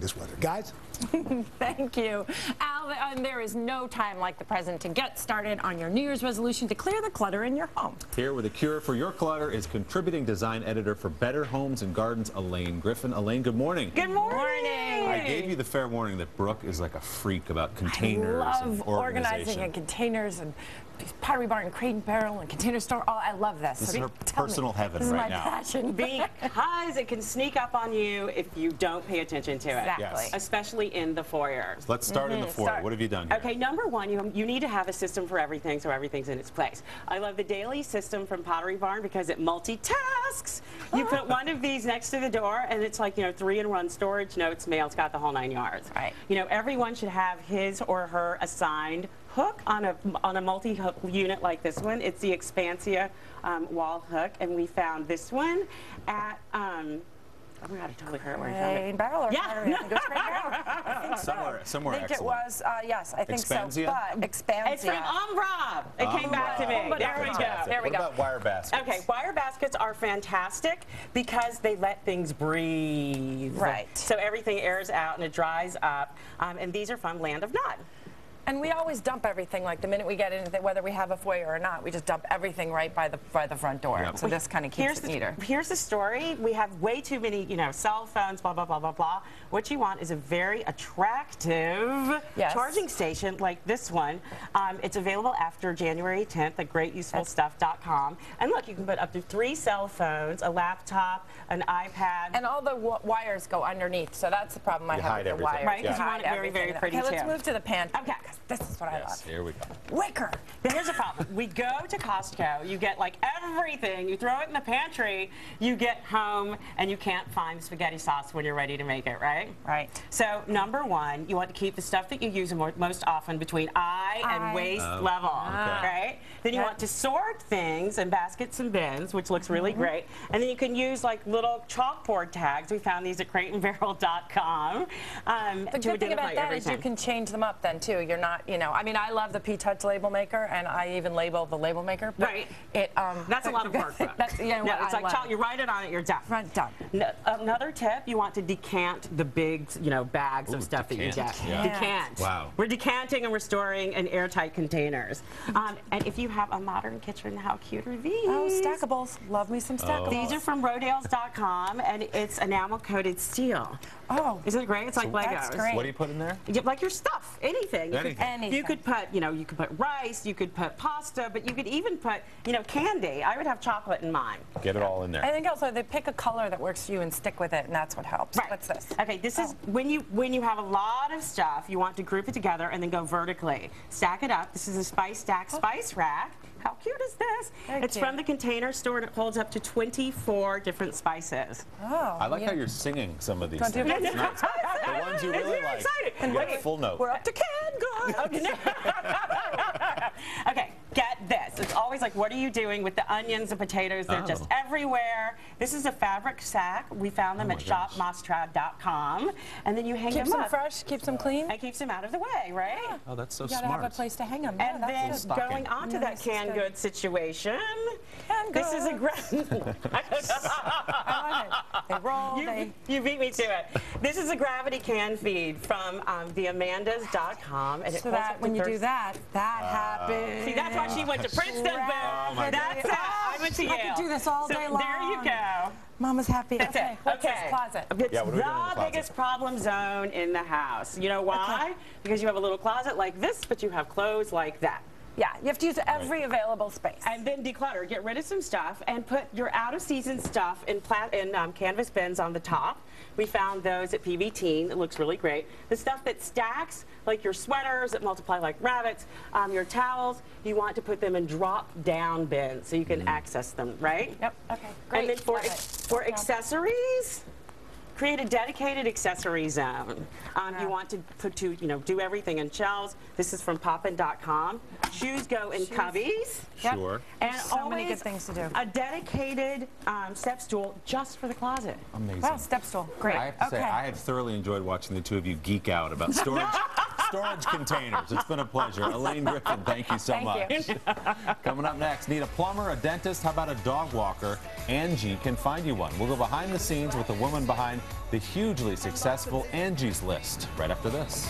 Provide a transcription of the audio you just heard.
latest weather. Guys? Thank you. Al, and there is no time like the present to get started on your New Year's resolution to clear the clutter in your home. Here with a cure for your clutter is contributing design editor for Better Homes and Gardens, Elaine Griffin. Elaine, good morning. Good morning. I gave you the fair warning that Brooke is like a freak about containers I and love organizing organization. and containers and Pottery Barn, Crate and Barrel, and Container Store. Oh, I love this. This So is her tell me. personal heaven This is right my now. passion. because it can sneak up on you if you don't pay attention to it. Exactly. Yes. Especially in the foyer. Let's start in the mm-hmm. foyer. Start. What have you done here? Okay, number one, you, you need to have a system for everything so everything's in its place. I love the daily system from Pottery Barn because it multitasks. You put one of these next to the door and it's like, you know, three in one storage, notes, mail, it's got the whole nine yards. Right. You know, everyone should have his or her assigned hook on a, on a multi-hook unit like this one. It's the Expansia um, wall hook and we found this one at, my God, I totally heard where I found it. Barrel or Yeah. Pottery. I think it was Crate and I think so. Somewhere- somewhere I think excellent. it was, uh, yes, I think Expansia? so. But Expansia. It's from Umbra. It came back to me. Umbra. There we go. There we what go. about wire baskets? Okay, wire baskets are fantastic because they let things breathe. Right. So everything airs out and it dries up. Um, and these are from Land of Nod. And we always dump everything, like the minute we get into it, whether we have a foyer or not, we just dump everything right by the by the front door. Yep. So this kind of keeps Here's it the, neater. here's the story. We have way too many, you know, cell phones, blah, blah, blah, blah, blah. What you want is a very attractive Yes. charging station like this one. Um, it's available after January 10th at greatusefulstuff.com. And look, you can put up to three cell phones, a laptop, an iPad. And all the w- wires go underneath, so that's the problem I You have hide with the everything. wires. Right, 'cause you want it very, very pretty, Okay, let's too. move to the pantry. Okay. Because This is what I Yes, love. here we go. Wicker. But here's the problem. We go to Costco, you get like everything, you throw it in the pantry, you get home, and you can't find spaghetti sauce when you're ready to make it, right? Right. So, number one, you want to keep the stuff that you use mo- most often between eye Eye. and waist Oh, level, okay. right? Then you Yep. want to sort things in baskets and bins, which looks really Mm-hmm. great. And then you can use like little chalkboard tags. We found these at crateandbarrel.com. Um, The to good thing identify about that is you can change them up then too. You're not, you know, I mean, I love the P-Touch label maker, and I even label the label maker. But Right. It, um, That's a lot of work. Brooke. That's, you know, no, what it's I like love. chalk, you write it on it, you're done. Front done. N- another tip, you want to decant the big, you know, bags Ooh, of stuff that you decant, get. yeah. Decant. Wow. We're decanting and restoring in airtight containers. Um, and if you have a modern kitchen, how cute are these? Oh, stackables. Love me some stackables. These are from Rodales.com, and it's enamel coated steel. Oh, Isn't it great? It's like Legos. That's great. What do you put in there? You- Like your stuff, anything. You could- Anything. Anything. You could put, you know, you could put rice, you could put pasta, but you could even put, you know, candy. I would have chocolate in mine. Get it all in there. I think also they pick a color that works for you and stick with it, and that's what helps. Right. What's this? Okay, this is oh. when you when you have a lot of stuff, you want to group it together and then go vertically. Stack it up. This is a spice stack oh. spice rack. How cute is this? Very it's cute. from the container store and it holds up to 24 different spices. Oh, I like yeah. how you're singing some of these Don't do things. it. the ones you It's really very like. exciting. You Wait, full note. We're up to canned goods. okay, get this. It's always like, what are you doing with the onions and potatoes? They're just Oh. everywhere. This is a fabric sack. We found them Oh at my shopmostrad.com. And then you hang them up. Keeps them them up. fresh, keeps them clean. And keeps them out of the way, right? Oh, that's so smart. You gotta smart. have a place to hang them. And yeah, then that's good. stocking. going on to Nice, that canned good. goods situation, Canned this is a goods. gra- I like it. They roll, they... you, you beat me to it. This is a gravity can feed from um, theamandas.com. And it So holds that when you do 30 that, that happens. See, that's why she went to Princeton, Gravity. Oh, my That's it. I went to I could do this all So day long. There you long. go. Mama's happy. That's okay. it. What's okay. this closet? It's Yeah, what are we doing in the the closet? biggest problem zone in the house. You know why? Because you have a little closet like this, but you have clothes like that. Yeah, you have to use every available space. And then declutter. Get rid of some stuff and put your out of season stuff in plat in um, canvas bins on the top. We found those at PB Teen. It looks really great. The stuff that stacks, like your sweaters that multiply like rabbits, um, your towels, you want to put them in drop down bins so you can access them, right? Yep. Okay. Great. And then for Love it. for accessories, create a dedicated accessory zone. Um, You want to put to you know do everything in shelves. This is from poppin.com. Shoes go in cubbies. Yep. Sure. And So always many good things to do. A dedicated um, step stool just for the closet. Amazing. Wow, step stool. Great. I have to okay. say, I have thoroughly enjoyed watching the two of you geek out about storage, storage containers. It's been a pleasure. Elaine Griffin, thank you so Thank you. much. Coming up next, need a plumber, a dentist, how about a dog walker? Angie can find you one. We'll go behind the scenes with the woman behind the hugely successful Angie's List right after this.